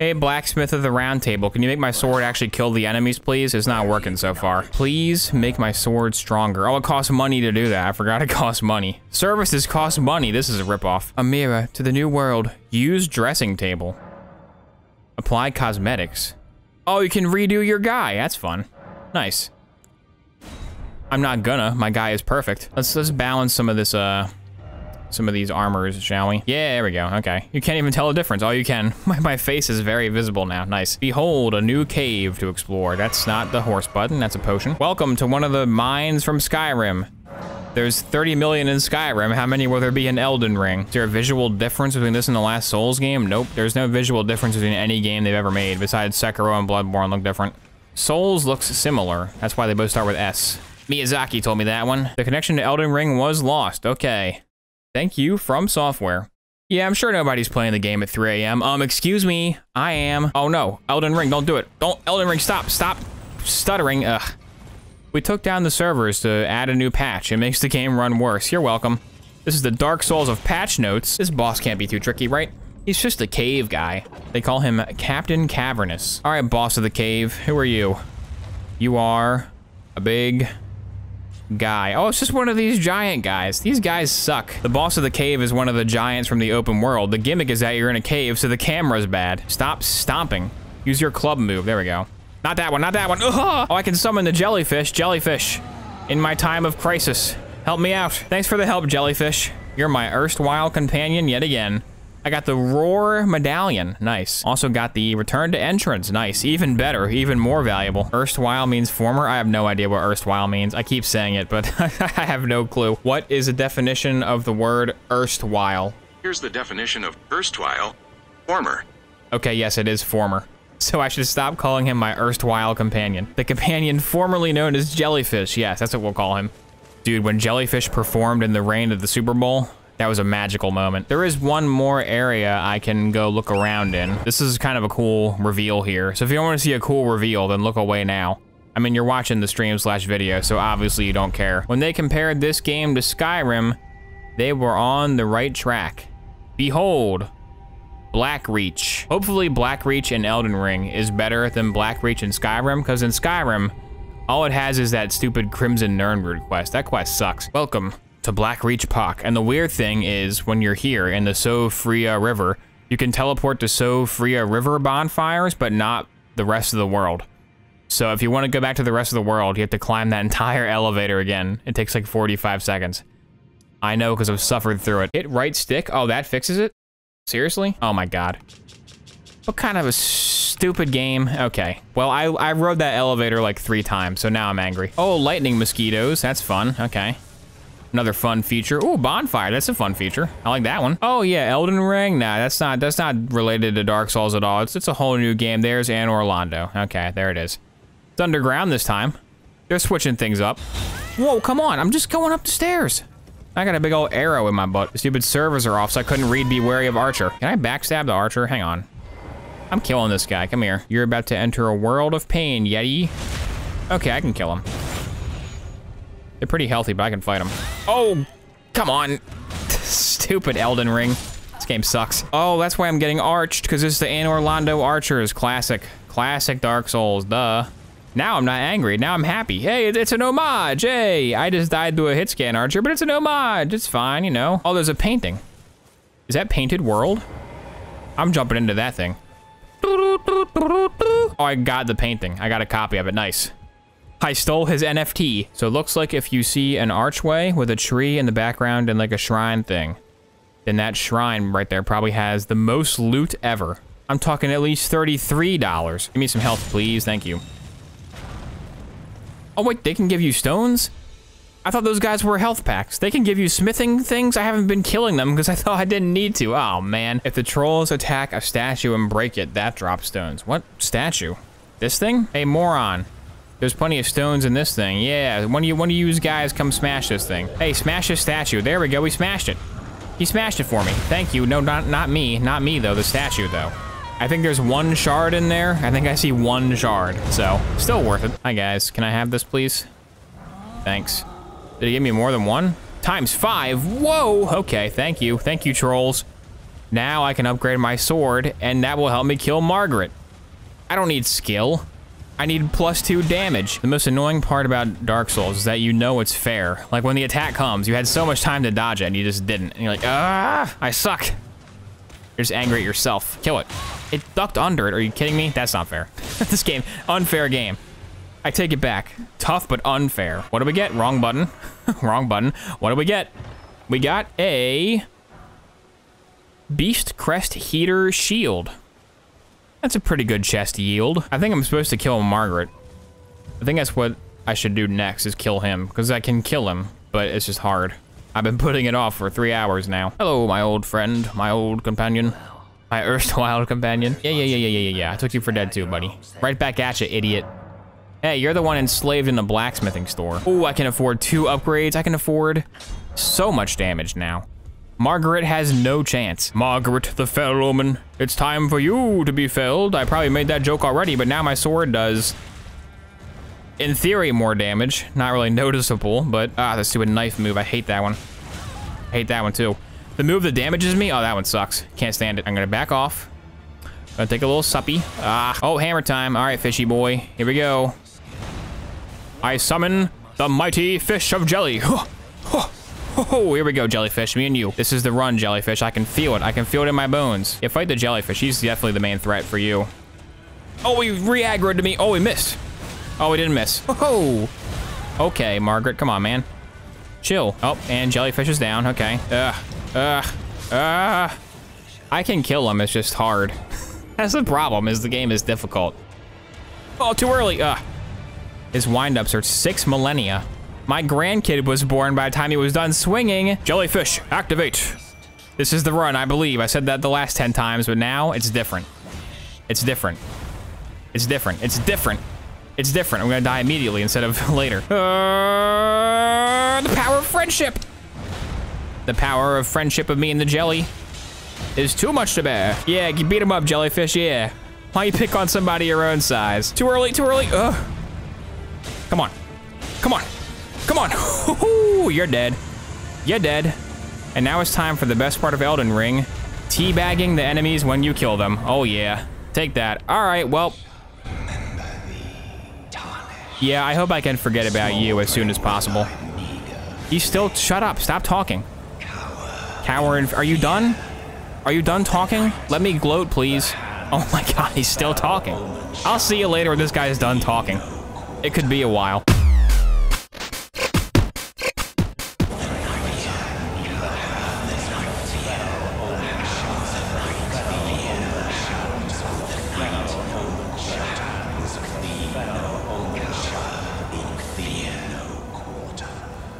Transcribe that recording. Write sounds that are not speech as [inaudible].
Hey, blacksmith of the round table, can you make my sword actually kill the enemies, please? It's not working so far. Please make my sword stronger. Oh, it costs money to do that. I forgot it [laughs] costs money. Services cost money. This is a ripoff. Amira, to the new world. Use dressing table. Apply cosmetics. Oh, you can redo your guy. That's fun. Nice. I'm not gonna. My guy is perfect. Let's let's balance some of this uh some of these armors, shall we? Yeah, there we go. Okay. You can't even tell the difference. Oh, you can. [laughs] My, my face is very visible now. Nice. Behold, a new cave to explore. That's not the horse button. That's a potion. Welcome to one of the mines from Skyrim. There's 30 million in Skyrim. How many will there be in Elden Ring? Is there a visual difference between this and the last Souls game? Nope. There's no visual difference between any game they've ever made besides Sekiro and Bloodborne look different. Souls looks similar. That's why they both start with S. Miyazaki told me that one. The connection to Elden Ring was lost. Okay. Thank you FromSoftware. Yeah, I'm sure nobody's playing the game at 3 a.m. Um, excuse me, I am. Oh no, Elden Ring, don't do it. Don't, Elden Ring, stop, stop stuttering. Ugh. We took down the servers to add a new patch. It makes the game run worse. You're welcome. This is the Dark Souls of patch notes. This boss can't be too tricky, right? He's just a cave guy. They call him Captain Cavernous. All right, boss of the cave, who are you? You are a big guy. Oh, it's just one of these giant guys. These guys suck. The boss of the cave is one of the giants from the open world. The gimmick is that you're in a cave, so the camera's bad. Stop stomping. Use your club move. There we go. Not that one, not that one. [laughs] Oh, I can summon the jellyfish. Jellyfish. In my time of crisis. Help me out. Thanks for the help, jellyfish. You're my erstwhile companion yet again. I got the Roar Medallion. Nice. Also got the Return to Entrance. Nice. Even better. Even more valuable. Erstwhile means former. I have no idea what erstwhile means. I keep saying it, but [laughs] I have no clue. What is the definition of the word erstwhile? Here's the definition of erstwhile. Former. Okay, yes, it is former. So I should stop calling him my erstwhile companion. The companion formerly known as Jellyfish. Yes, that's what we'll call him. Dude, when Jellyfish performed in the rain of the Super Bowl, that was a magical moment. There is one more area I can go look around in. This is kind of a cool reveal here. So if you don't want to see a cool reveal, then look away now. I mean, you're watching the stream slash video, so obviously you don't care. When they compared this game to Skyrim, they were on the right track. Behold, Blackreach. Hopefully Blackreach in Elden Ring is better than Blackreach in Skyrim, because in Skyrim, all it has is that stupid Crimson Nirnroot quest. That quest sucks. Welcome to Blackreach Park. And the weird thing is, when you're here in the Siofra River, you can teleport to Siofra River bonfires, but not the rest of the world. So if you want to go back to the rest of the world, you have to climb that [laughs] entire elevator again. It takes like 45 seconds. I know because I've suffered through it. Hit right stick? Oh, that fixes it? Seriously? Oh my god. What kind of a stupid game? Okay. Well, I, I rode that elevator like three times, so now I'm angry. Oh, lightning mosquitoes. That's fun. Okay. Another fun feature. Oh, bonfire. That's a fun feature. I like that one. Oh yeah, Elden Ring. Nah, that's not that's not related to Dark Souls at all. It's it's a whole new game. There's Anor Londo. Okay, there it is. It's underground this time. They're switching things up. Whoa, come on. I'm just going up the stairs. I got a big old arrow in my butt. The stupid servers are off, so I couldn't read Be Wary of Archer. Can I backstab the Archer? Hang on. I'm killing this guy. Come here. You're about to enter a world of pain, Yeti. Okay, I can kill him. They're pretty healthy, but I can fight them. Oh, come on. [laughs] Stupid Elden Ring. This game sucks. Oh, that's why I'm getting arched, because this is the Anor Londo Archers. Classic. Classic Dark Souls, duh. Now I'm not angry. Now I'm happy. Hey, it's an homage. Hey, I just died to a hit scan archer, but it's an homage. It's fine, you know. Oh, there's a painting. Is that Painted World? I'm jumping into that thing. Oh, I got the painting. I got a copy of it. Nice. I stole his NFT. So it looks like if you see an archway with a tree in the background and like a shrine thing, then that shrine right there probably has the most loot ever. I'm talking at least $33. Give me some health, please. Thank you. Oh, wait, they can give you stones? I thought those guys were health packs. They can give you smithing things. I haven't been killing them because I thought I didn't need to. Oh, man. If the trolls attack a statue and break it, that drops stones. What statue? This thing? Hey, moron. There's plenty of stones in this thing. Yeah, one of you, one of you guys come smash this thing. Hey, smash this statue. There we go, we smashed it. He smashed it for me. Thank you. No, not, not me. Not me, though. The statue, though. I think there's one shard in there. I think I see one shard. So, still worth it. Hi, guys. Can I have this, please? Thanks. Did he give me more than one? Times five. Whoa. Okay, thank you. Thank you, trolls. Now I can upgrade my sword, and that will help me kill Margaret. I don't need skill. I need plus two damage. The most annoying part about Dark Souls is that you know it's fair. Like when the attack comes, you had so much time to dodge it and you just didn't. And you're like, ah, I suck. You're just angry at yourself. Kill it. It ducked under it. Are you kidding me? That's not fair. [laughs] this game, unfair game. I take it back. Tough, but unfair. What do we get? Wrong button. [laughs] Wrong button. What do we get? We got a Beast Crest Heater Shield. That's a pretty good chest yield. I think I'm supposed to kill Margaret. I think that's what I should do next is kill him because I can kill him, but it's just hard. I've been [laughs] putting it off for three hours now. Hello, my old friend, my old companion, my [laughs] erstwhile companion. Yeah, yeah, yeah, yeah, yeah, yeah. I took you for dead too, buddy. Right back at you, idiot. Hey, you're the one enslaved in the blacksmithing store. Oh, I can afford two upgrades. I can afford so much damage now. Margaret has no chance. Margaret the Fell Woman, it's time for you to be felled. I probably made that joke already, but now my sword does, in theory, more damage. Not really [laughs] noticeable, but ah, the stupid knife move. I hate that one. I hate that one too. The move that damages me, oh, that one sucks. Can't stand it. I'm gonna back off. Gonna take a little suppy. Ah, oh, hammer time. All right, fishy boy. Here we go. I summon the mighty fish of jelly. Oh, here we go, jellyfish. Me and you. This is the run, jellyfish. I can feel it. I can feel it in my bones. Yeah, fight the jellyfish. He's definitely the main threat for you. Oh, he re-aggroed to me. Oh, he missed. Oh, he didn't miss. Oh. Okay, Margaret. Come on, man. Chill. Oh, and jellyfish is down. Okay. Ugh. Ugh. Ugh. I can kill him. It's just hard. [laughs] That's the problem, is the game is difficult. Oh, too early. Ugh. His windups are six millennia. My grandkid was born by the time he was done swinging. Jellyfish, activate. This is the run, I believe. I said that the last 10 times, but now it's different. It's different. It's different. It's different. It's different. I'm gonna die immediately instead of [laughs] later. Uh, the power of friendship. The power of friendship of me and the jelly is too much to bear. Yeah, you beat him up, jellyfish, yeah. Why you pick on somebody your own size? Too early, too early. Ugh. Come on. Come on. Come on. [laughs] You're dead. You're dead. And now it's time for the best part of Elden Ring. Teabagging the enemies when you kill them. Oh yeah. Take that. All right, well. Yeah, I hope I can forget about you as soon as possible. You still, shut up, stop talking. Coward, are you done? Are you done talking? Let me gloat, please. Oh my [laughs] God, he's still talking. I'll see you later when this guy's done talking. It could be a while.